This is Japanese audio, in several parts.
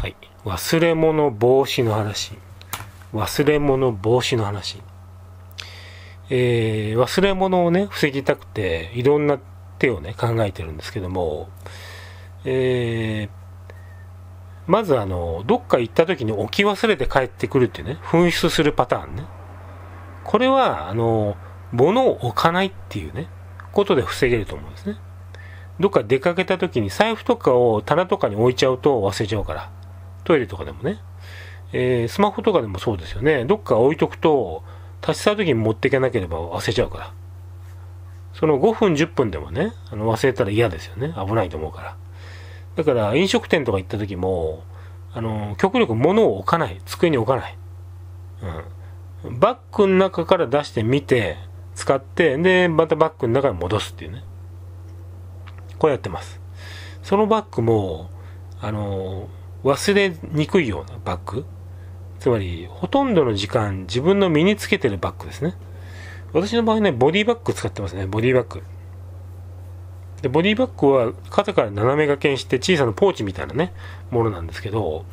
はい。忘れ物防止の話。忘れ物防止の話。えー、忘れ物をね、防ぎたくて、いろんな手をね、考えてるんですけども、えー、まずあの、どっか行った時に置き忘れて帰ってくるっていうね、紛失するパターンね。これは、あの、物を置かないっていうね、ことで防げると思うんですね。どっか出かけた時に財布とかを棚とかに置いちゃうと忘れちゃうから。トイレとかでもね。えー、スマホとかでもそうですよね。どっか置いとくと、立ち去る時に持っていかなければ忘れちゃうから。その5分、10分でもね、あの忘れたら嫌ですよね。危ないと思うから。だから飲食店とか行った時も、あの、極力物を置かない。机に置かない。うん。バッグの中から出してみて、使って、で、またバッグの中に戻すっていうね。こうやってます。そのバッグも、あの、忘れにくいようなバッグ。つまり、ほとんどの時間自分の身につけてるバッグですね。私の場合ね、ボディバッグ使ってますね、ボディバッグ。で、ボディバッグは肩から斜め掛けにして小さなポーチみたいなね、ものなんですけど、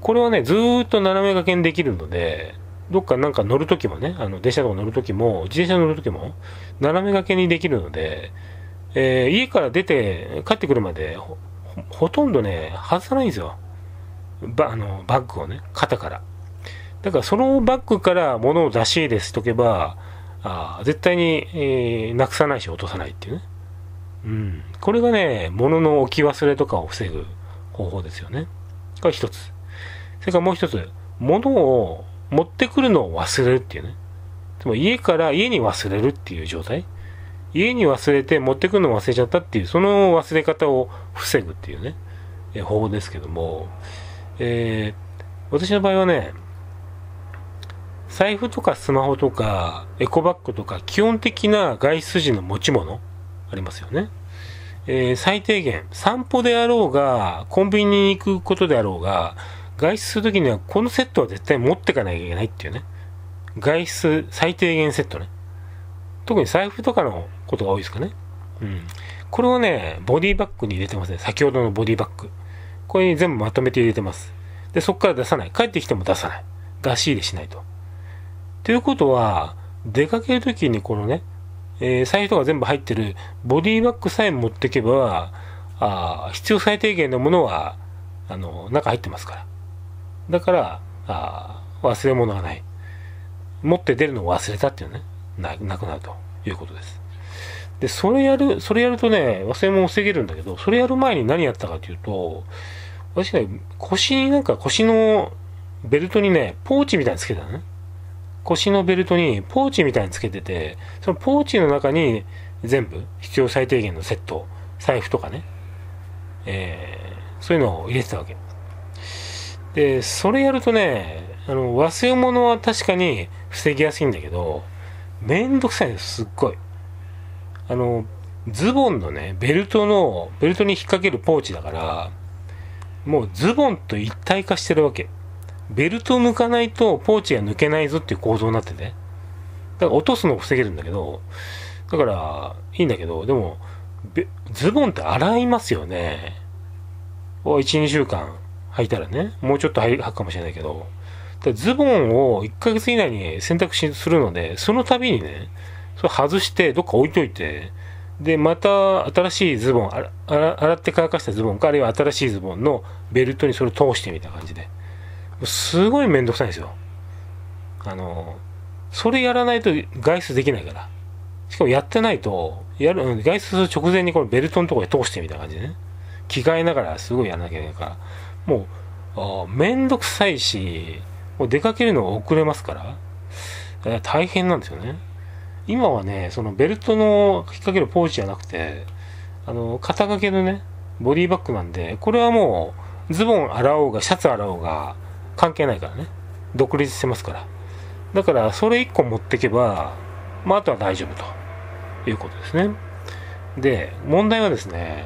これはね、ずーっと斜め掛けにできるので、どっかなんか乗るときもね、あの、電車とか乗るときも、自転車乗るときも、斜め掛けにできるので、えー、家から出て帰ってくるまでほ、ほとんどね、外さないんですよ。バあのバッグをね、肩から。だからそのバッグから物を出し入れしとけば、あ絶対に、えー、なくさないし落とさないっていうね。うん。これがね、物の置き忘れとかを防ぐ方法ですよね。これ一つ。それからもう一つ、物を持ってくるのを忘れるっていうね。つまり家から家に忘れるっていう状態。家に忘れて持ってくるのを忘れちゃったっていう、その忘れ方を防ぐっていうね、え方法ですけども、えー、私の場合はね、財布とかスマホとかエコバッグとか基本的な外出時の持ち物ありますよね。えー、最低限、散歩であろうが、コンビニに行くことであろうが、外出するときにはこのセットは絶対持ってかなきゃいけないっていうね。外出最低限セットね。特に財布とかのことが多いですかね。うん。これをね、ボディバッグに入れてますね。先ほどのボディバッグ。これに全部まとめて入れてます。で、そこから出さない。帰ってきても出さない。出し入れしないと。ということは、出かけるときにこのね、えー、財布とか全部入ってるボディバッグさえ持ってけば、あ必要最低限のものは、あの、中入ってますから。だから、あ忘れ物がない。持って出るのを忘れたっていうね。ななくなるということです。で、それやる、それやるとね、忘れ物を防げるんだけど、それやる前に何やったかというと、私ね、腰になんか腰のベルトにね、ポーチみたいにつけたのね。腰のベルトにポーチみたいにつけてて、そのポーチの中に全部必要最低限のセット、財布とかね、えー、そういうのを入れてたわけ。で、それやるとね、あの、忘れ物は確かに防ぎやすいんだけど、めんどくさいです、すっごい。あの、ズボンのね、ベルトの、ベルトに引っ掛けるポーチだから、もうズボンと一体化してるわけ。ベルトを抜かないとポーチが抜けないぞっていう構造になってて。だから落とすのを防げるんだけど、だから、いいんだけど、でも、ズボンって洗いますよね。1、2週間履いたらね、もうちょっと履くかもしれないけど、ズボンを1ヶ月以内に洗濯するので、その度にね、それ外してどっか置いといて、で、また新しいズボン、洗って乾かしたズボンか、あるいは新しいズボンのベルトにそれを通してみた感じで。すごいめんどくさいんですよ。あの、それやらないと外出できないから。しかもやってないと、やる、外出する直前にこのベルトのところで通してみた感じでね。着替えながらすごいやらなきゃいけないから。もう、あめんどくさいし、もう出かけるの遅れますから、え大変なんですよね。今はね、そのベルトの引っ掛けるポーチじゃなくて、あの、肩掛けのね、ボディバッグなんで、これはもう、ズボン洗おうが、シャツ洗おうが、関係ないからね。独立してますから。だから、それ1個持ってけば、まあ、あとは大丈夫ということですね。で、問題はですね、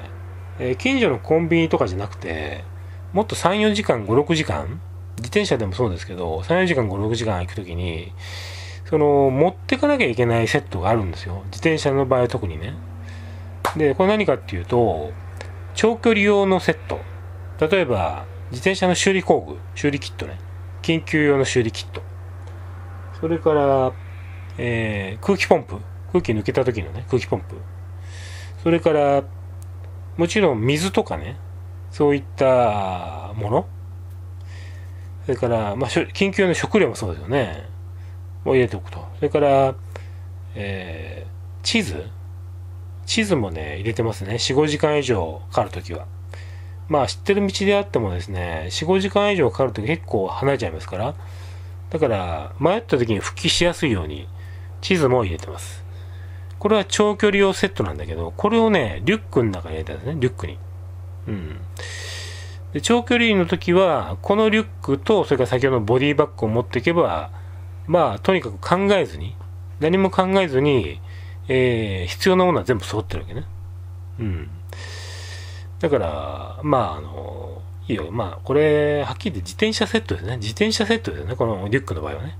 えー、近所のコンビニとかじゃなくて、もっと3、4時間、5、6時間自転車でもそうですけど、3、4時間、5、6時間行くときに、その、持ってかなきゃいけないセットがあるんですよ。自転車の場合は特にね。で、これ何かっていうと、長距離用のセット。例えば、自転車の修理工具、修理キットね。緊急用の修理キット。それから、えー、空気ポンプ。空気抜けた時のね、空気ポンプ。それから、もちろん水とかね、そういったもの。それから、まあ、緊急用の食料もそうですよね。を入れておくと。それから、えー、地図地図もね、入れてますね。4、5時間以上かかるときは。まあ、知ってる道であってもですね、4、5時間以上かかると結構離れちゃいますから、だから、迷った時に復帰しやすいように、地図も入れてます。これは長距離用セットなんだけど、これをね、リュックの中に入れたんですね、リュックに。うん。で長距離の時は、このリュックと、それから先ほどのボディバッグを持っていけば、まあ、とにかく考えずに、何も考えずに、えー、必要なものは全部揃ってるわけね。うん。だから、まあ、あの、いいよ。まあ、これ、はっきり言って自転車セットですね。自転車セットですね。このリュックの場合はね。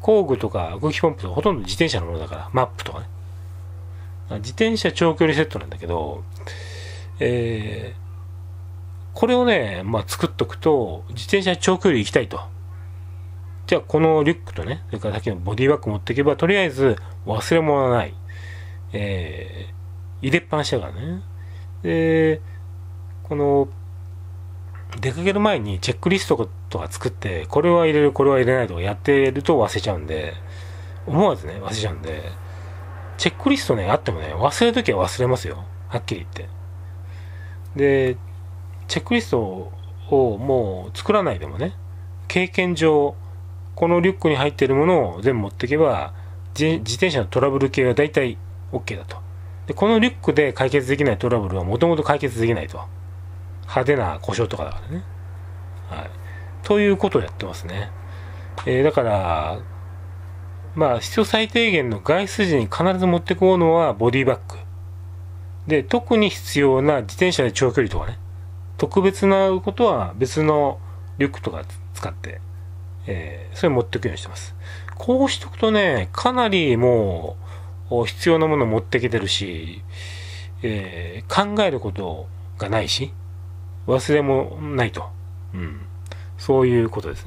工具とか空気ポンプとかほとんど自転車のものだから、マップとかね。自転車長距離セットなんだけど、えー、これをね、まあ作っとくと、自転車長距離行きたいと。じゃあこのリュックとね、それからさっきのボディバッグ持っていけば、とりあえず忘れ物はない。えー、入れっぱなしだからね。で、この、出かける前にチェックリストとか作って、これは入れる、これは入れないとかやってると忘れちゃうんで、思わずね、忘れちゃうんで、チェックリストね、あってもね、忘れるときは忘れますよ。はっきり言って。で、チェックリストをもう作らないでもね、経験上、このリュックに入っているものを全部持っていけば、自転車のトラブル系は大体 OK だと。で、このリュックで解決できないトラブルはもともと解決できないと。派手な故障とかだからね。はい。ということをやってますね。えー、だから、まあ、必要最低限の外出時に必ず持ってこうのはボディバッグ。で、特に必要な自転車で長距離とかね。特別なことは別のリュックとか使って、えー、それ持ってくようにしてます。こうしとくとね、かなりもう、必要なもの持ってきてるし、えー、考えることがないし、忘れもないと。うん。そういうことですね。